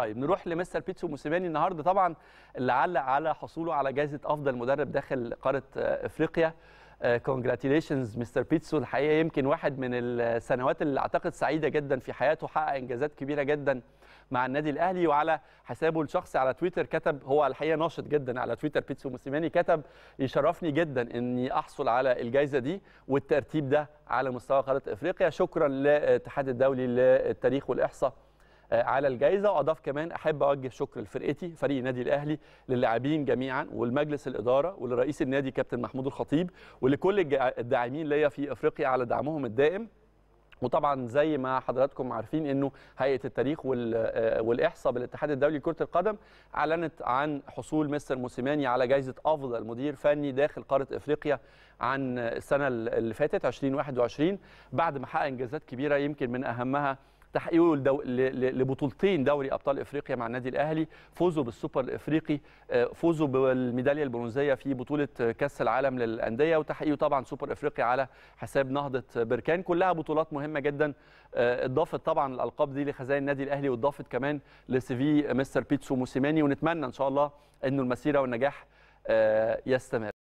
طيب نروح لمستر بيتسو موسيماني النهارده. طبعا اللي علق على حصوله على جائزة أفضل مدرب داخل قارة إفريقيا. congratulations مستر بيتسو. الحقيقة يمكن واحد من السنوات اللي أعتقد سعيدة جدا في حياته حقق إنجازات كبيرة جدا مع النادي الأهلي. وعلى حسابه الشخصي على تويتر كتب هو الحقيقة ناشط جدا على تويتر بيتسو موسيماني كتب يشرفني جدا إني أحصل على الجائزة دي والترتيب ده على مستوى قارة إفريقيا. شكرا للاتحاد الدولي للتاريخ والإحصاء. على الجائزة. وأضاف كمان أحب أوجه شكر لفرقتي فريق النادي الأهلي للاعبين جميعا والمجلس الإدارة ولرئيس النادي كابتن محمود الخطيب ولكل الداعمين ليا في إفريقيا على دعمهم الدائم. وطبعا زي ما حضراتكم عارفين إنه هيئة التاريخ والإحصاء بالاتحاد الدولي لكرة القدم أعلنت عن حصول مستر موسيماني على جائزة أفضل مدير فني داخل قارة إفريقيا عن السنة اللي فاتت 2021 بعد ما حقق إنجازات كبيرة يمكن من أهمها تحقيقه لدو... لبطولتين دوري أبطال إفريقيا مع النادي الأهلي فوزه بالسوبر الإفريقي فوزه بالميدالية البرونزية في بطولة كأس العالم للأندية وتحقيقه طبعا سوبر إفريقيا على حساب نهضة بركان. كلها بطولات مهمة جدا اضافت طبعا الألقاب دي لخزائن النادي الأهلي واضافت كمان لل CV مستر بيتسو موسيماني ونتمنى إن شاء الله إنه المسيرة والنجاح يستمر.